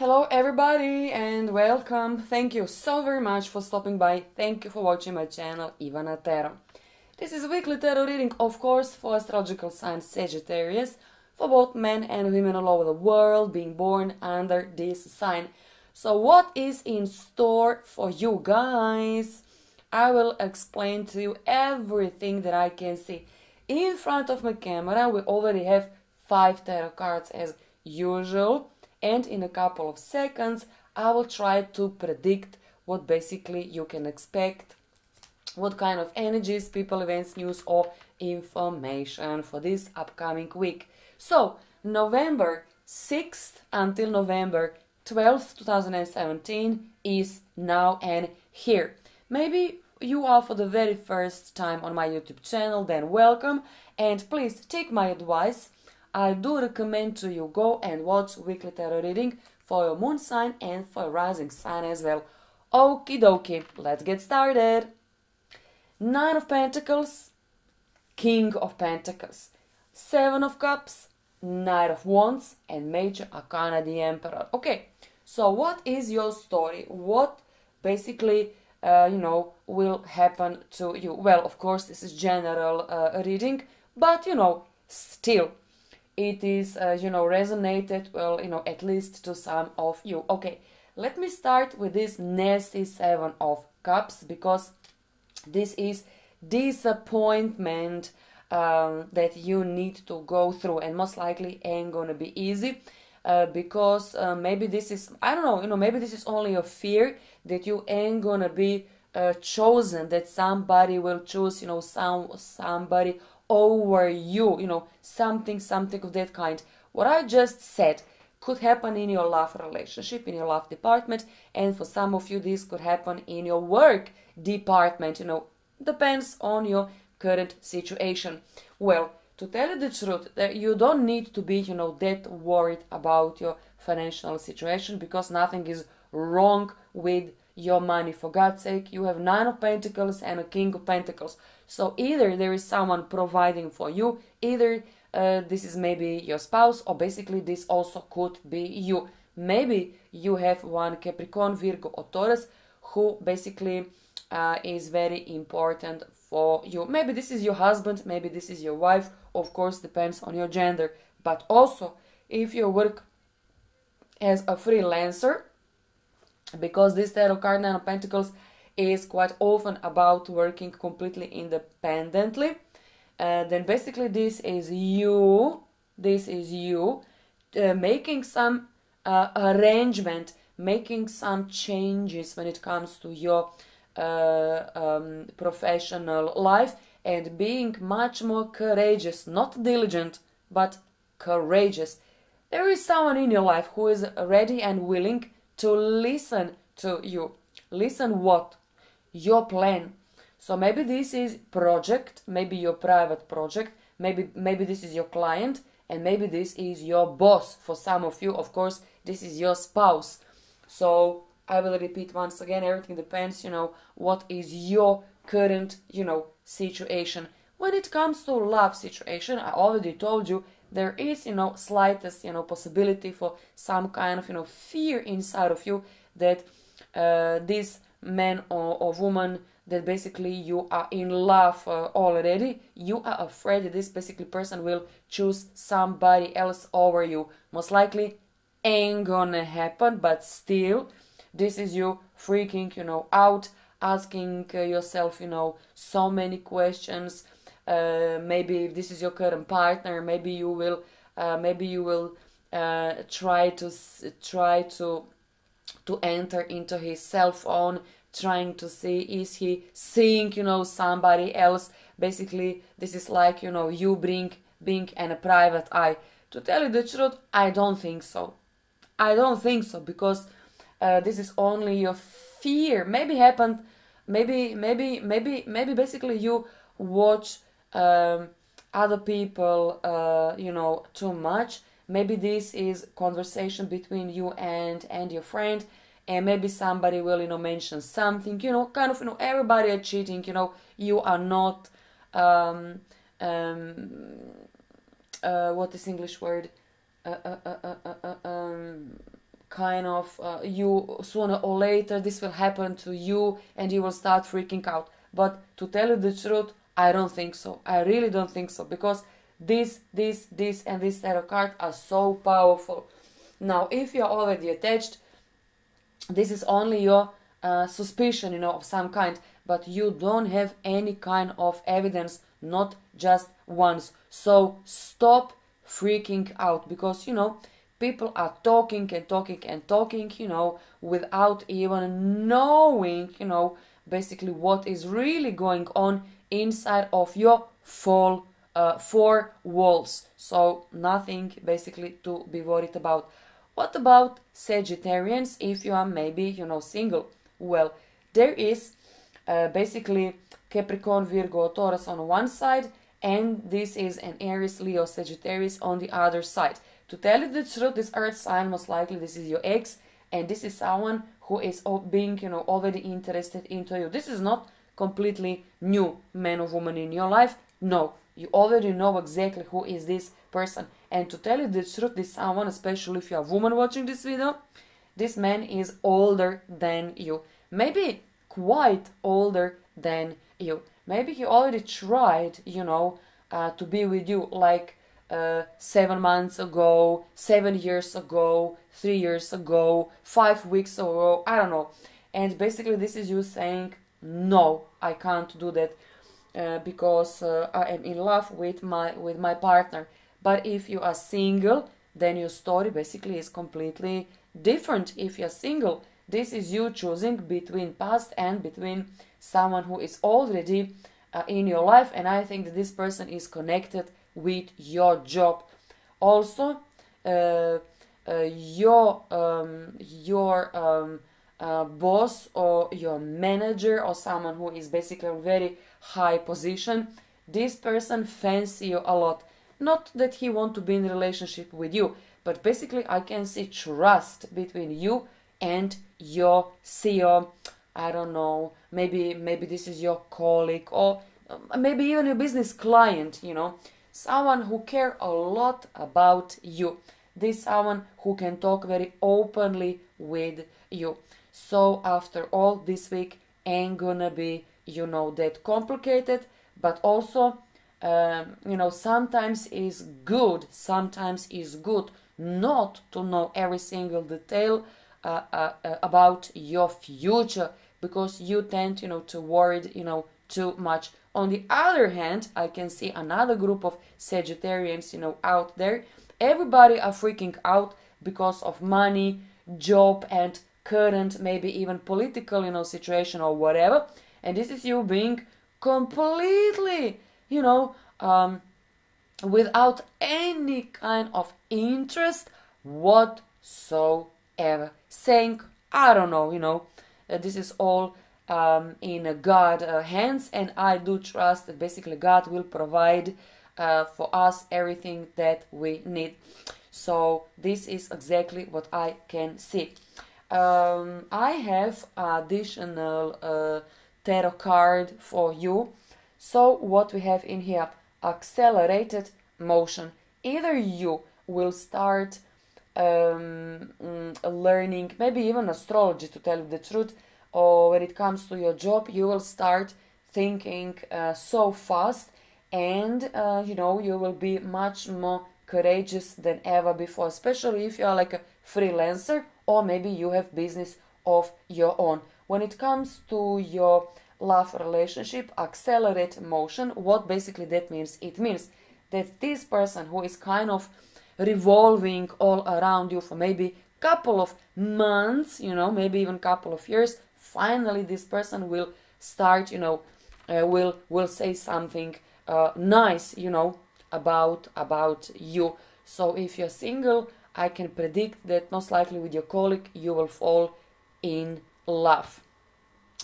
Hello, everybody, and welcome. Thank you so very much for stopping by. Thank you for watching my channel, Ivana Tarot. This is weekly tarot reading, of course, for astrological sign Sagittarius, for both men and women all over the world being born under this sign. So, what is in store for you guys? I will explain to you everything that I can see. In front of my camera, we already have five tarot cards as usual and in a couple of seconds I will try to predict what basically you can expect, what kind of energies, people, events, news, or information for this upcoming week. So, November 6th until November 12th, 2017 is now and here. Maybe you are for the very first time on my YouTube channel, then welcome and please take my advice I do recommend to you go and watch weekly tarot reading for your moon sign and for your rising sign as well. Okie dokie, let's get started. Nine of Pentacles, King of Pentacles, Seven of Cups, Knight of Wands, and Major Arcana the Emperor. Okay, so what is your story? What basically, uh, you know, will happen to you? Well, of course, this is general uh, reading, but you know, still it is uh, you know resonated well you know at least to some of you. Okay let me start with this nasty seven of cups because this is disappointment um, that you need to go through and most likely ain't gonna be easy uh, because uh, maybe this is i don't know you know maybe this is only a fear that you ain't gonna be uh, chosen that somebody will choose you know some somebody over you, you know, something, something of that kind. What I just said could happen in your love relationship, in your love department, and for some of you, this could happen in your work department, you know, depends on your current situation. Well, to tell you the truth, that you don't need to be, you know, that worried about your financial situation because nothing is wrong with your money. For God's sake, you have Nine of Pentacles and a King of Pentacles. So either there is someone providing for you, either uh, this is maybe your spouse, or basically this also could be you. Maybe you have one Capricorn, Virgo, or Taurus who basically uh, is very important for you. Maybe this is your husband, maybe this is your wife, of course, depends on your gender. But also, if you work as a freelancer, because this tarot card nine of pentacles is quite often about working completely independently. Uh, then basically this is you, this is you uh, making some uh, arrangement, making some changes when it comes to your uh, um, professional life and being much more courageous, not diligent, but courageous. There is someone in your life who is ready and willing to listen to you. Listen what? your plan. So maybe this is project, maybe your private project, maybe maybe this is your client, and maybe this is your boss. For some of you, of course, this is your spouse. So I will repeat once again, everything depends, you know, what is your current, you know, situation. When it comes to love situation, I already told you there is, you know, slightest, you know, possibility for some kind of, you know, fear inside of you that uh, this man or, or woman that basically you are in love uh, already you are afraid that this basically person will choose somebody else over you. Most likely ain't gonna happen but still this is you freaking you know out asking uh, yourself you know so many questions maybe if this is your current partner maybe you will uh, maybe you will uh, try to try to to enter into his cell phone trying to see is he seeing you know somebody else? Basically this is like you know you bring being in a private eye. To tell you the truth i don't think so. I don't think so because uh, this is only your fear. Maybe happened maybe maybe maybe maybe basically you watch um, other people uh, you know too much. Maybe this is conversation between you and and your friend and maybe somebody will you know mention something you know kind of you know everybody are cheating you know you are not um um uh what is english word? Uh, uh, uh, uh, uh, um kind of you sooner or later this will happen to you and you will start freaking out. But to tell you the truth i don't think so. I really don't think so because this this this and this tarot card are so powerful. Now if you're already attached this is only your uh, suspicion you know of some kind but you don't have any kind of evidence not just once. So stop freaking out because you know people are talking and talking and talking you know without even knowing you know basically what is really going on inside of your full uh, four walls so nothing basically to be worried about what about sagittarians if you are maybe you know single well there is uh, basically capricorn virgo taurus on one side and this is an Aries, Leo, Sagittarius on the other side. To tell you the truth, this earth sign, most likely this is your ex, and this is someone who is being, you know, already interested into you. This is not completely new man or woman in your life. No, you already know exactly who is this person. And to tell you the truth, this someone, especially if you're a woman watching this video, this man is older than you. Maybe quite older than you maybe he already tried you know uh, to be with you like uh, seven months ago seven years ago three years ago five weeks ago i don't know and basically this is you saying no i can't do that uh, because uh, i am in love with my with my partner. But if you are single then your story basically is completely different. If you're single this is you choosing between past and between someone who is already uh, in your life. And i think that this person is connected with your job. Also uh, uh, your um, your um, boss or your manager or someone who is basically a very high position this person fancy you a lot not that he want to be in relationship with you but basically i can see trust between you and your ceo I don't know, maybe maybe this is your colleague or um, maybe even your business client, you know, someone who care a lot about you. This someone who can talk very openly with you. So after all, this week ain't gonna be, you know, that complicated, but also, um, you know, sometimes is good, sometimes is good not to know every single detail uh, uh, uh, about your future because you tend you know to worry you know too much. On the other hand i can see another group of sagittarians you know out there. Everybody are freaking out because of money job and current maybe even political you know situation or whatever and this is you being completely you know um, without any kind of interest whatsoever saying, I don't know, you know, uh, this is all um, in God's uh, hands, and I do trust that basically God will provide uh, for us everything that we need. So this is exactly what I can see. Um, I have additional uh, tarot card for you. So what we have in here, accelerated motion. Either you will start um, mm, learning, maybe even astrology to tell you the truth, or when it comes to your job, you will start thinking uh, so fast and uh, you know you will be much more courageous than ever before especially if you are like a freelancer or maybe you have business of your own. When it comes to your love relationship accelerate motion what basically that means? It means that this person who is kind of revolving all around you for maybe couple of months you know maybe even couple of years finally this person will start you know uh, will will say something uh, nice you know about about you. So if you're single i can predict that most likely with your colleague you will fall in love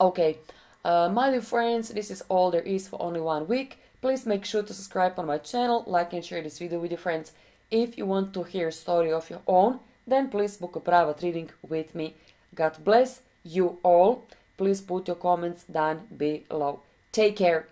okay uh, my dear friends this is all there is for only one week please make sure to subscribe on my channel like and share this video with your friends if you want to hear a story of your own, then please book a private reading with me. God bless you all. Please put your comments down below. Take care.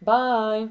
Bye.